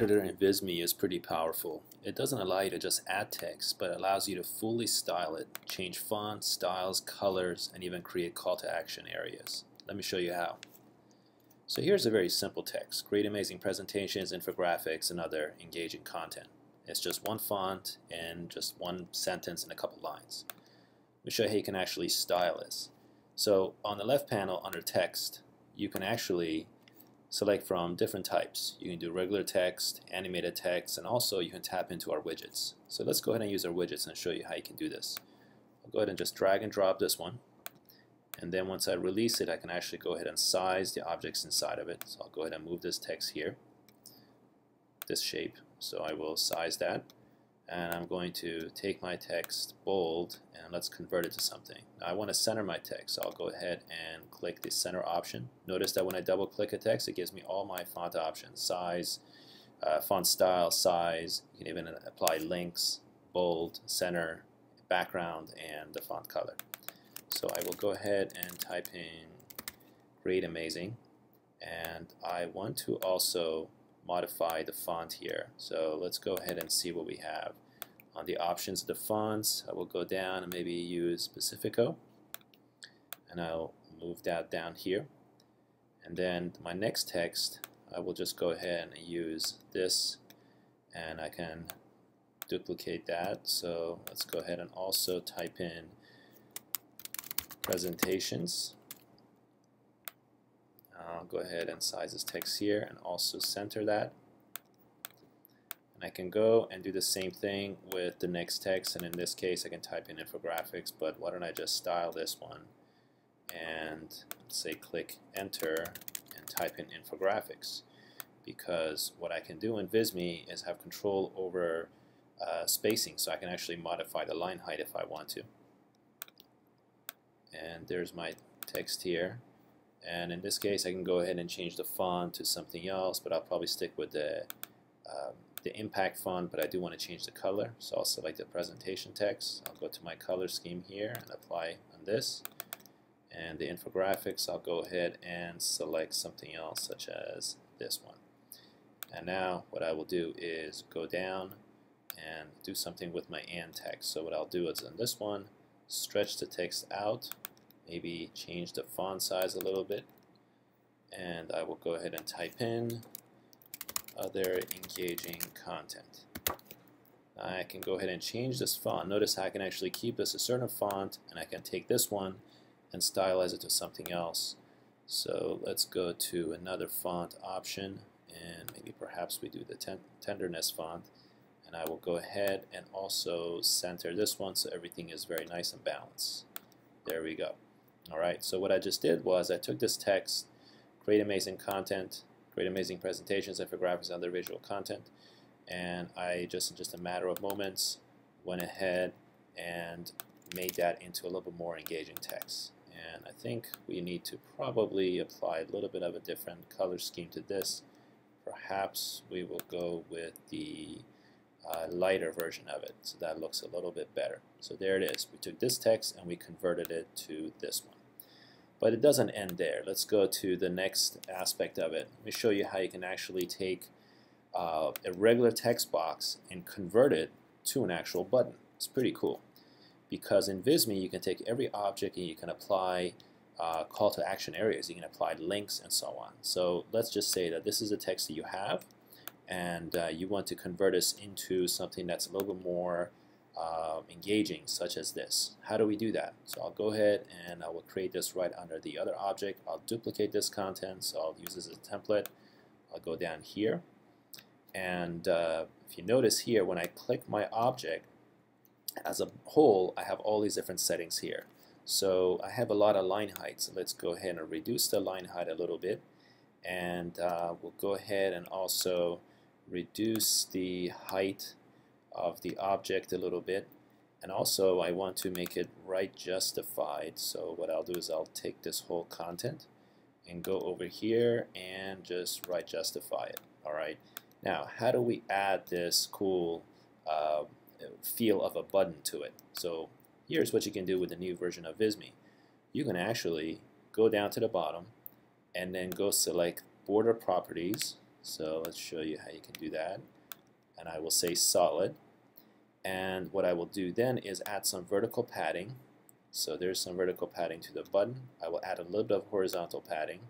editor in Visme is pretty powerful. It doesn't allow you to just add text, but allows you to fully style it, change fonts, styles, colors, and even create call to action areas. Let me show you how. So here's a very simple text. Create amazing presentations, infographics, and other engaging content. It's just one font and just one sentence and a couple lines. Let me show you how you can actually style this. So on the left panel under text, you can actually select from different types. You can do regular text, animated text, and also you can tap into our widgets. So let's go ahead and use our widgets and show you how you can do this. I'll go ahead and just drag and drop this one. And then once I release it, I can actually go ahead and size the objects inside of it. So I'll go ahead and move this text here, this shape. So I will size that and I'm going to take my text bold and let's convert it to something. Now I want to center my text so I'll go ahead and click the center option. Notice that when I double click a text it gives me all my font options size, uh, font style, size, you can even apply links, bold, center, background and the font color. So I will go ahead and type in Create Amazing and I want to also modify the font here. So let's go ahead and see what we have. On the options of the fonts, I will go down and maybe use Pacifico. And I'll move that down here. And then my next text, I will just go ahead and use this. And I can duplicate that. So let's go ahead and also type in presentations I'll go ahead and size this text here and also center that. And I can go and do the same thing with the next text and in this case I can type in infographics but why don't I just style this one and say click enter and type in infographics because what I can do in Visme is have control over uh, spacing so I can actually modify the line height if I want to. And there's my text here and in this case I can go ahead and change the font to something else but I'll probably stick with the um, the impact font but I do want to change the color. So I'll select the presentation text. I'll go to my color scheme here and apply on this. And the infographics I'll go ahead and select something else such as this one. And now what I will do is go down and do something with my and text. So what I'll do is in this one stretch the text out maybe change the font size a little bit and I will go ahead and type in other engaging content. I can go ahead and change this font. Notice I can actually keep this a certain font and I can take this one and stylize it to something else. So let's go to another font option and maybe perhaps we do the ten tenderness font and I will go ahead and also center this one so everything is very nice and balanced. There we go. Alright, so what I just did was I took this text, create amazing content, create amazing presentations, infographics, and other visual content, and I just in just a matter of moments went ahead and made that into a little bit more engaging text. And I think we need to probably apply a little bit of a different color scheme to this. Perhaps we will go with the lighter version of it so that looks a little bit better. So there it is. We took this text and we converted it to this one. But it doesn't end there. Let's go to the next aspect of it. Let me show you how you can actually take uh, a regular text box and convert it to an actual button. It's pretty cool because in Visme you can take every object and you can apply uh, call to action areas. You can apply links and so on. So let's just say that this is the text that you have and uh, you want to convert this into something that's a little bit more uh, engaging, such as this. How do we do that? So I'll go ahead and I will create this right under the other object. I'll duplicate this content, so I'll use this as a template. I'll go down here, and uh, if you notice here, when I click my object, as a whole, I have all these different settings here. So I have a lot of line height, so let's go ahead and reduce the line height a little bit, and uh, we'll go ahead and also reduce the height of the object a little bit. And also I want to make it right justified. So what I'll do is I'll take this whole content and go over here and just right justify it. Alright now how do we add this cool uh, feel of a button to it? So here's what you can do with the new version of Visme you can actually go down to the bottom and then go select border properties So let's show you how you can do that. And I will say solid. And what I will do then is add some vertical padding. So there's some vertical padding to the button. I will add a little bit of horizontal padding.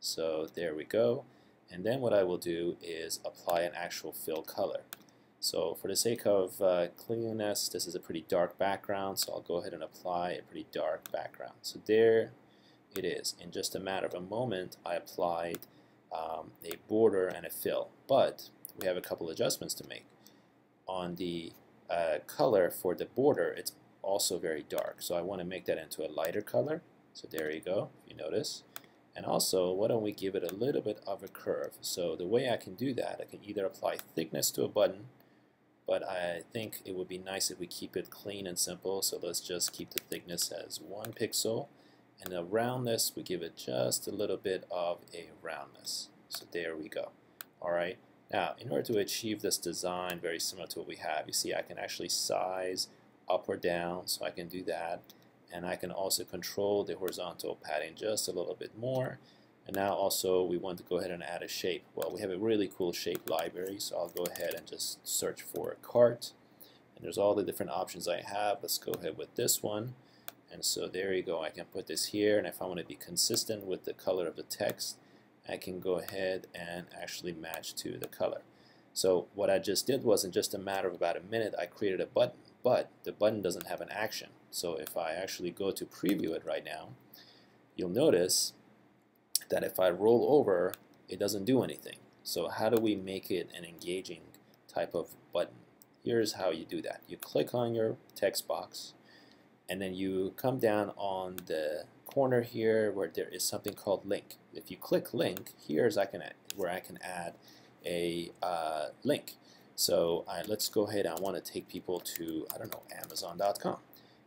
So there we go. And then what I will do is apply an actual fill color. So for the sake of uh, cleanliness, this is a pretty dark background, so I'll go ahead and apply a pretty dark background. So there it is. In just a matter of a moment, I applied um, a border and a fill. But we have a couple adjustments to make. On the uh, color for the border, it's also very dark. So I want to make that into a lighter color. So there you go, you notice. And also, why don't we give it a little bit of a curve? So the way I can do that, I can either apply thickness to a button, but I think it would be nice if we keep it clean and simple. So let's just keep the thickness as one pixel. And the roundness, we give it just a little bit of a roundness. So there we go. All right. Now, in order to achieve this design very similar to what we have, you see I can actually size up or down, so I can do that. And I can also control the horizontal padding just a little bit more. And now also we want to go ahead and add a shape. Well, we have a really cool shape library, so I'll go ahead and just search for a cart. And there's all the different options I have. Let's go ahead with this one. And so there you go. I can put this here, and if I want to be consistent with the color of the text, I can go ahead and actually match to the color. So what I just did was in just a matter of about a minute, I created a button, but the button doesn't have an action. So if I actually go to preview it right now, you'll notice that if I roll over, it doesn't do anything. So how do we make it an engaging type of button? Here's how you do that. You click on your text box, and then you come down on the corner here where there is something called link. If you click link, here's I can where I can add a uh, link. So let's go ahead. I want to take people to I don't know Amazon.com,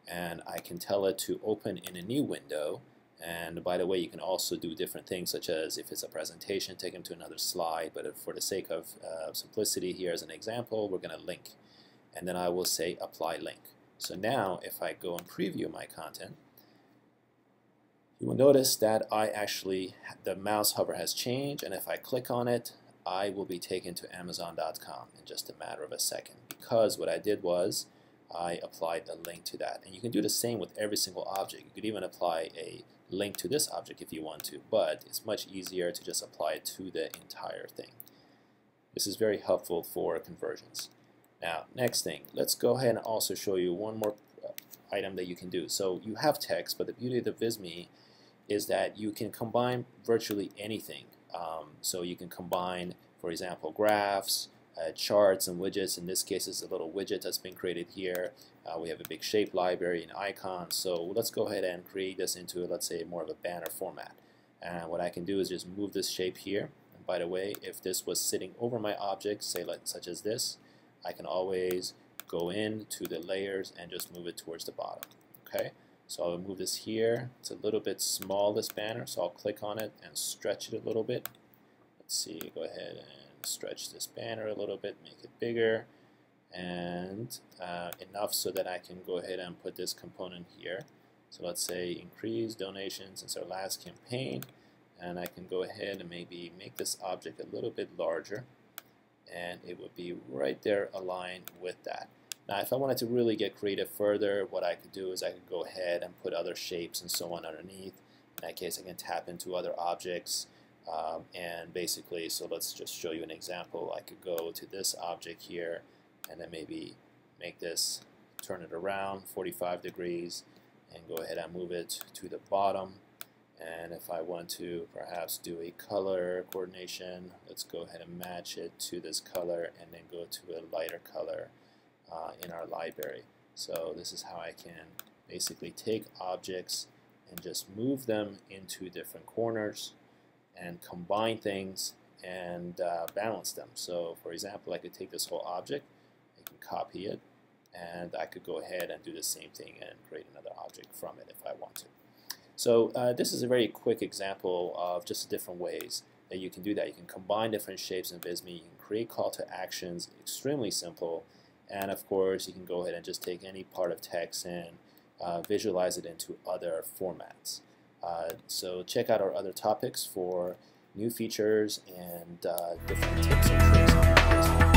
and I can tell it to open in a new window. And by the way, you can also do different things, such as if it's a presentation, take them to another slide. But for the sake of uh, simplicity, here as an example, we're going to link, and then I will say apply link. So now, if I go and preview my content, you will notice that I actually, the mouse hover has changed, and if I click on it, I will be taken to Amazon.com in just a matter of a second because what I did was I applied a link to that. And you can do the same with every single object. You could even apply a link to this object if you want to, but it's much easier to just apply it to the entire thing. This is very helpful for conversions. Now, next thing, let's go ahead and also show you one more uh, item that you can do. So you have text, but the beauty of the Visme is that you can combine virtually anything. Um, so you can combine, for example, graphs, uh, charts, and widgets. In this case, it's a little widget that's been created here. Uh, we have a big shape library and icons. So let's go ahead and create this into, let's say, more of a banner format. And what I can do is just move this shape here. And by the way, if this was sitting over my object, say like such as this, I can always go in to the layers and just move it towards the bottom. Okay. So I'll move this here. It's a little bit small, this banner, so I'll click on it and stretch it a little bit. Let's see, go ahead and stretch this banner a little bit, make it bigger, and uh, enough so that I can go ahead and put this component here. So let's say increase donations since our last campaign, and I can go ahead and maybe make this object a little bit larger, and it would be right there aligned with that. Now if I wanted to really get creative further, what I could do is I could go ahead and put other shapes and so on underneath. In that case, I can tap into other objects. Um, and basically, so let's just show you an example. I could go to this object here and then maybe make this, turn it around 45 degrees and go ahead and move it to the bottom. And if I want to perhaps do a color coordination, let's go ahead and match it to this color and then go to a lighter color uh, in our library. So this is how I can basically take objects and just move them into different corners and combine things and uh, balance them. So for example, I could take this whole object, I can copy it, and I could go ahead and do the same thing and create another object from it if I want to. So uh, this is a very quick example of just different ways that you can do that. You can combine different shapes in Visme, you can create call to actions, extremely simple, and of course, you can go ahead and just take any part of text and uh, visualize it into other formats. Uh, so check out our other topics for new features and uh, different tips and tricks